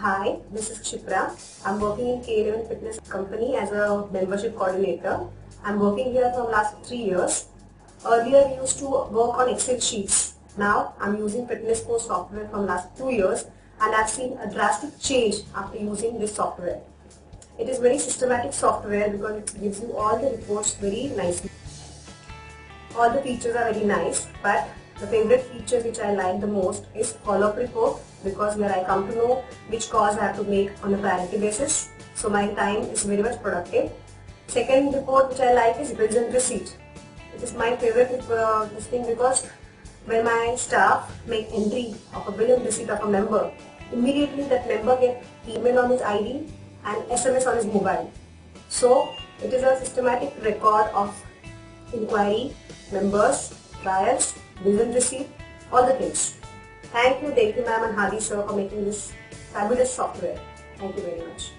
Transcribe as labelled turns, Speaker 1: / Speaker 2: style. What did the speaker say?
Speaker 1: Hi, this is Kshipra. I'm working in K11 Fitness Company as a membership coordinator. I'm working here for last three years. Earlier we used to work on Excel sheets. Now I'm using FitnessForce software from last two years and I've seen a drastic change after using this software. It is very systematic software because it gives you all the reports very nicely. All the features are very nice but the favorite feature which I like the most is follow-up report because where I come to know which calls I have to make on a priority basis. So my time is very much productive. Second report which I like is bills and receipt. It is my favorite uh, this thing because when my staff make entry of a bill and receipt of a member, immediately that member get email on his ID and SMS on his mobile. So it is a systematic record of inquiry, members, bills and receipt, all the things. Thank you Devki ma'am and Hadi sir for making this fabulous software. Thank you very much.